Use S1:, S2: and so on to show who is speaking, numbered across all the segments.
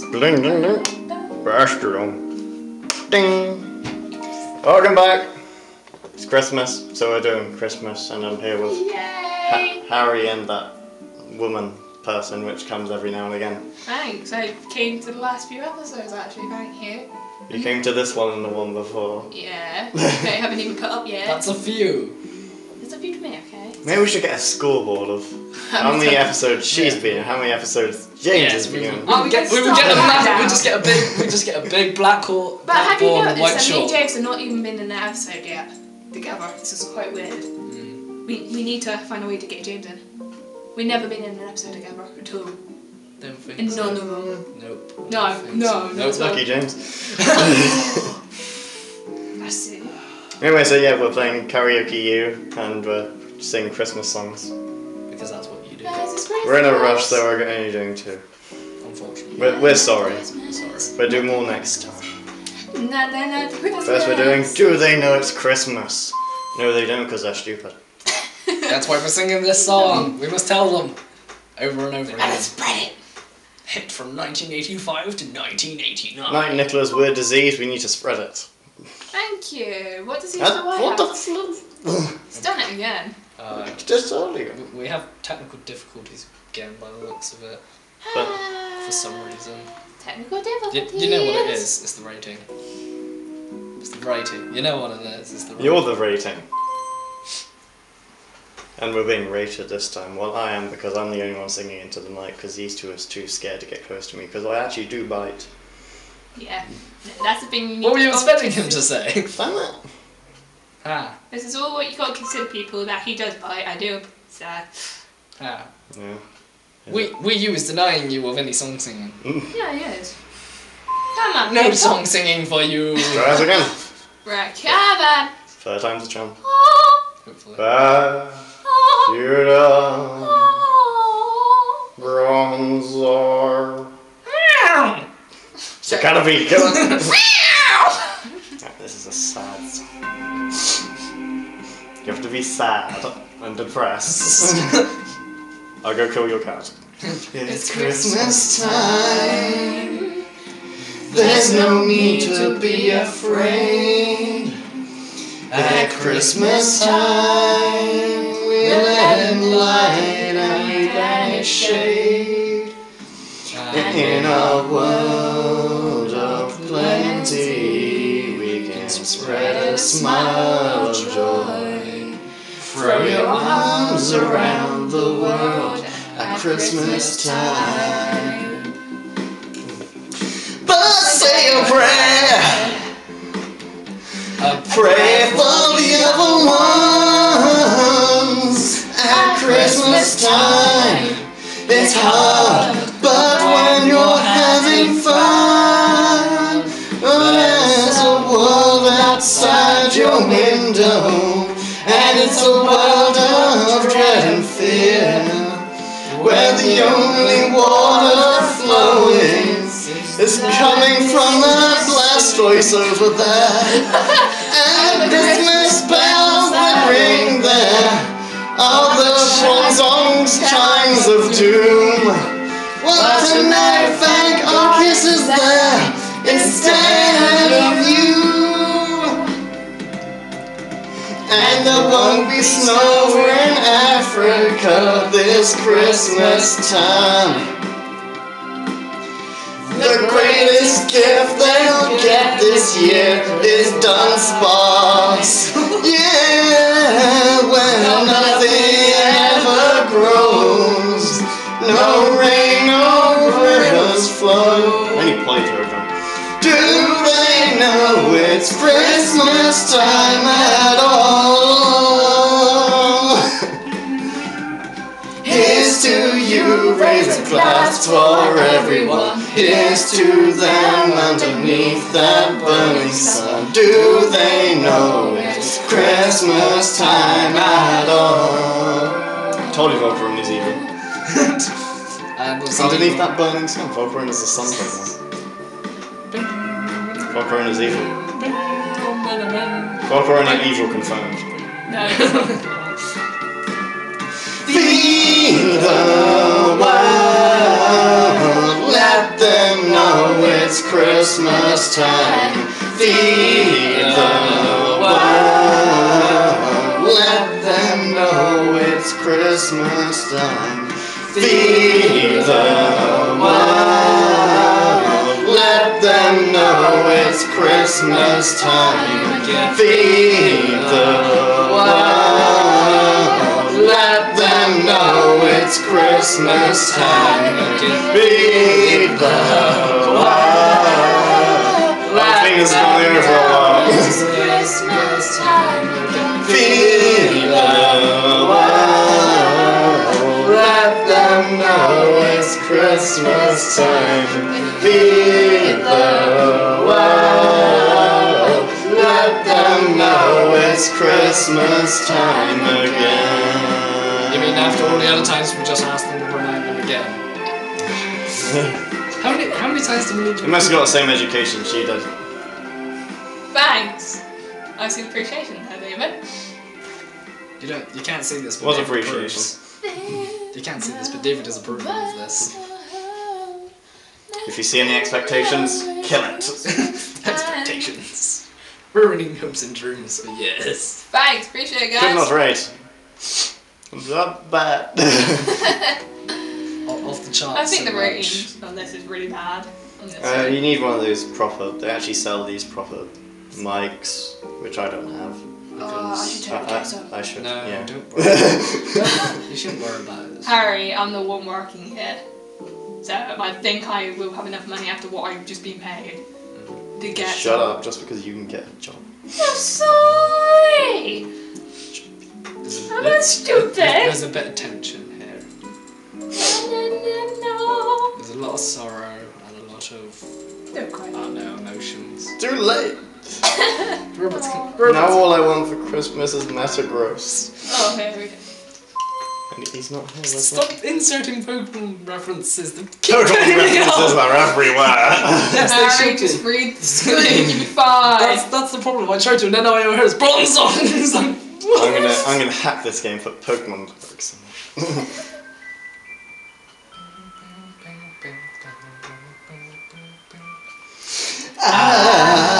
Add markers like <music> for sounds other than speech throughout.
S1: Ding, ding, ding. Astrodome. Um. Ding. Welcome back. It's Christmas, so we're doing Christmas, and I'm here with ha- Harry and that woman person, which comes every now and again.
S2: Thanks. I came to the last few episodes actually. Thank you.
S1: You came to this one and the one before.
S2: Yeah. <laughs> Okay, haven't even put up yet.
S3: That's a few.
S2: It's a few to me, okay?
S1: Maybe we should get a scoreboard of <laughs> how many episodes she's
S3: Yeah.
S1: been how many episodes James has
S3: we,
S1: been.
S2: Oh,
S3: we
S2: we
S3: get, we, would get a
S2: that
S3: massive,
S2: down.
S3: we just get a big, we just get a big black hole,
S2: But have you
S3: blackboard and white
S2: noticed that me and. James have not even been in an episode yet together? This is quite weird.
S3: Mm,
S2: We, we need to find a way to get James in. We've never been in an episode together at all.
S3: don't think
S2: And
S3: so.
S2: no, no, no.
S3: Nope.
S2: No, no,
S3: so.
S2: no,
S3: Nope.
S1: Lucky James. <laughs>
S2: That's it.
S1: anyway, so yeah, we're playing Karaoke U and we're singing Christmas songs. We're in a rush, so we're only doing two.
S3: Unfortunately.
S1: We're, we're sorry.
S2: Christmas.
S1: We'll do more next time. First, we're doing Do They Know It's Christmas? No, they don't because they're stupid. <laughs>
S3: That's why we're singing this song. We must tell them over and over
S2: And
S3: again.
S2: spread it.
S3: Hit from 1985 to 1989.
S1: Like Nicola's weird disease, we need to spread it.
S2: Thank you. What does he
S1: Uh,
S2: do?
S1: what the flip?
S2: He's done it again.
S3: Uh,
S1: Just earlier.
S3: we- we have technical difficulties again by the looks of it
S1: But
S3: for some reason.
S2: Technical
S3: You,
S2: difficulties.
S3: you know what it is? It's the rating. It's the rating. You know what it is? It's the rating.
S1: You're the rating. And we're being rated this time. Well, I am because I'm the only one singing into the mic because these two are too scared to get close to me because I actually do bite.
S2: Yeah. That's the thing you need
S3: What were you expecting him to say?
S1: Damn it.
S3: Ah,
S2: This is all what you got to consider people that he does bite. I do. So.
S3: ah.
S1: Yeah.
S3: We we you is denying you of any song singing.
S2: Yeah, he is. Come on.
S3: No
S2: people.
S3: song singing for you.
S1: Try us again.
S2: Right, come on.
S1: Third time's the charm.
S2: Oh,
S3: Hopefully.
S1: Back to the
S2: oh.
S1: bronzer. So gotta be this is a sad song. You have to be sad and depressed. <laughs> I'll go kill your cat. It's Christmas time. There's no need to be afraid. At Christmas time, we let in light and we banish shade. In a world of plenty, we can spread a smile of joy. Throw your arms around the world at Christmas time. But say a prayer.
S3: Uh,
S1: Pray for the other ones at Christmas time. It's hard, but when you're having fun, there's a world outside your window, and it's a world of dread and fear, where the only water flowing is coming from that blast voice over there. And the Christmas bells that ring there are the swan songs, chimes of doom. Well, tonight, thank our kisses there instead of you. Be snow in Africa this Christmas time. The greatest gift they'll get this year is Dunsparce. Yeah, where nothing ever grows. No rain, no rivers flow. I need play them. Do they know it's Christmas time raise a glass for everyone. Here's to them underneath that burning sun. Do they know it's Christmas time at all? Told you Volcrum is evil.
S3: and was
S1: Underneath that burning sun, Volcrum is the sun Volcrum is evil. Volcrum evil confirmed.
S2: No. <laughs>
S1: Feed Christmas time. Feed the world. Let them know it's Christmas time. Feed the world. Let them know it's Christmas time. Feed the world. Let them know it's Christmas time. Feed the world. I think is going to be over for a while.
S2: It's Christmas time again.
S1: Feed the world. Let them know it's Christmas time. Feed the world. Let them know it's Christmas time again.
S3: You mean after all the other times we just asked them to remind them again? <laughs> How many how many times do we need to
S1: You must have got the same education she did.
S2: Thanks. I see the appreciation there, David.
S3: You don't you can't see this but
S1: Was
S3: David
S1: appreciation.
S3: approves. You can't see this, but David is approving of this.
S1: If you see any expectations, kill it. <laughs>
S3: Expectations. Ruining hopes and dreams for years.
S2: Thanks, appreciate it,
S1: Good not
S2: guys.
S1: right. Not bad.
S3: Off the charts.
S2: I think the
S3: so
S2: rating on this is really bad.
S1: Uh, you need one of those proper. They actually sell these proper mics, which I don't have.
S2: Oh, I should take a test
S1: I, I should.
S3: No,
S1: yeah.
S3: don't worry. <laughs> you shouldn't worry about it.
S2: Harry, I'm the one working here. So I think I will have enough money after what I've just been paid to mm. get.
S1: Shut up, just because you can get a job.
S2: I'm sorry! I'm
S3: bit-
S2: not stupid.
S3: There's a bit of tension here.
S2: No, no, no,
S3: There's a lot of sorrow and a lot of
S2: no. Don't cry.
S3: I don't know emotions.
S1: Too late.
S3: Robots can,
S1: Now all I want for Christmas is Metagross.
S2: Oh, here we.
S1: And he's not here. Where's
S3: Stop inserting Pokemon references.
S1: Pokemon references
S3: off.
S1: are everywhere. <laughs>
S3: Yes,
S2: Harry,
S3: they should
S2: just
S3: be.
S2: read the screen, you'll be fine.
S3: That's that's the problem. I tried to, and then all I heard is Bronzong. It's like, <laughs>
S1: I'm gonna I'm gonna hack this game for Pokemon perks. <laughs> Ah.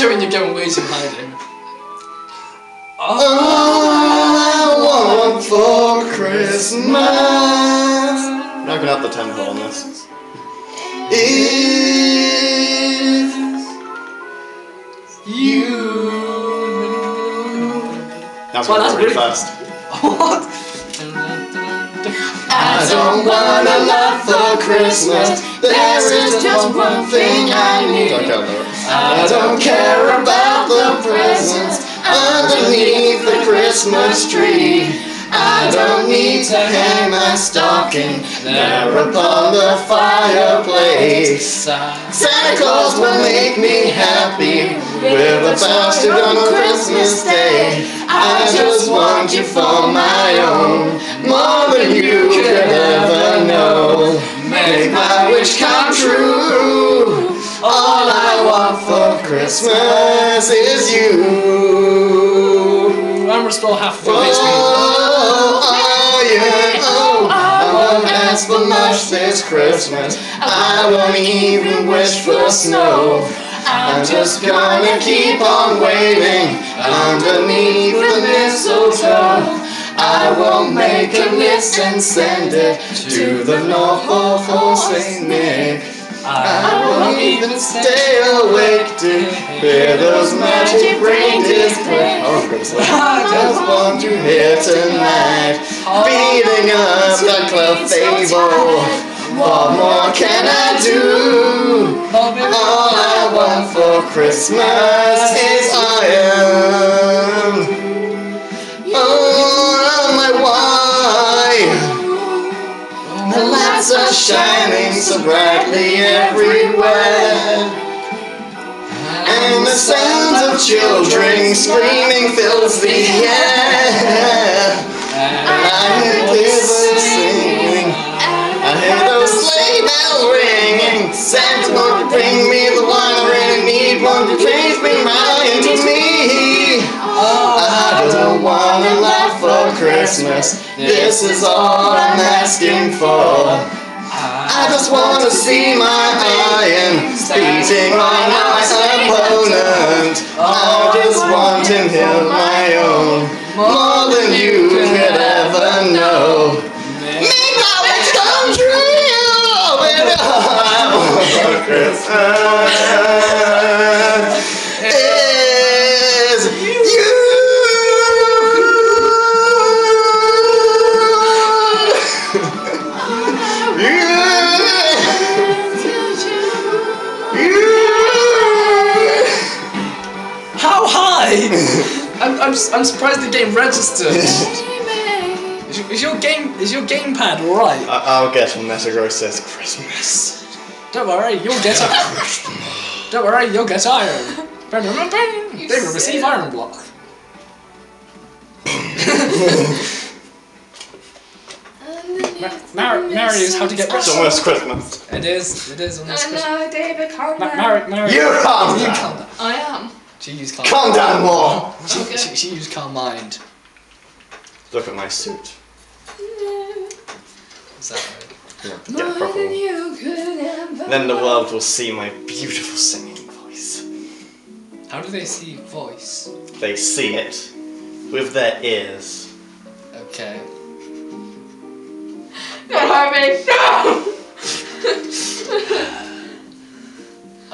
S3: It's showing you're going way too high there.
S1: All I want for Christmas. Not gonna up the tempo on this. Is you. That's
S3: well, that's
S1: really
S3: really-
S1: fast.
S3: What?
S1: I don't want a lot for Christmas. There is just one thing I need. I don't care about the presents underneath the Christmas tree. I don't need to hang my stocking there upon the fireplace. Santa Claus will make me happy with a bastard on Christmas Day. I just want you for my own, more than you could ever know. Make my wish Christmas is you.
S3: I'm still half full
S1: Oh,
S3: HP.
S1: oh, yeah, oh, I won't ask for much this Christmas. I won't even wish for snow. I'm just gonna keep on waiting underneath the mistletoe. I will make a list and send it to the North Pole for St. Nick. I won't even stay awake to hear those magic reindeers play. Oh, Christmas. I just want you here tonight, beating up the club fable. What more can I do? All I want for Christmas is iron. Are shining so brightly everywhere. And the sounds of children screaming fills the air. And I hear rivers singing. I hear those sleigh bells ringing. Santa, won't you bring me the one I really need? Won't you please bring mine to me? I don't wanna laugh for Christmas. This is all I'm asking for. I just wanna see my iron beating on my opponent. I just want him here my own, more than you could ever know. Make my wish come true, <laughs> Christmas
S3: game registered. <laughs> is, your, is your game is your gamepad alright?
S1: I- I'll get a Metagross says Christmas.
S3: Don't worry, you'll get iron. Don't worry, you'll get iron. Bang, bang, bang, bang. They will receive iron block. <laughs> Ma- Mar- Mario's how to get rich.
S1: It's almost Christmas.
S3: It is. It is almost.
S2: I
S3: Christmas.
S2: know, David, calm
S3: Ma-
S2: down.
S3: Mario, Mario.
S1: You calm
S3: You
S1: down.
S3: calm down.
S2: I am.
S3: She used calm.
S1: Calm down more.
S3: She,
S2: Okay.
S3: she, she used calm mind.
S1: Look at my suit.
S3: Is that right?
S1: Yeah,
S2: More
S1: get
S2: than you could ever
S1: Then the world will see my beautiful singing voice.
S3: How do they see voice?
S1: They see it with their ears.
S3: Okay.
S2: No, Harvey,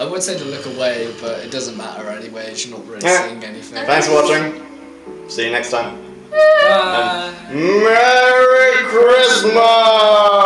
S3: I would say to look away, but it doesn't matter anyway. You're not really
S1: Yeah.
S3: seeing anything.
S1: Thanks for watching. See you next time.
S3: Bye.
S1: Merry Christmas!